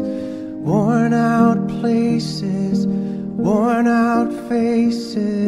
worn out places, worn out faces.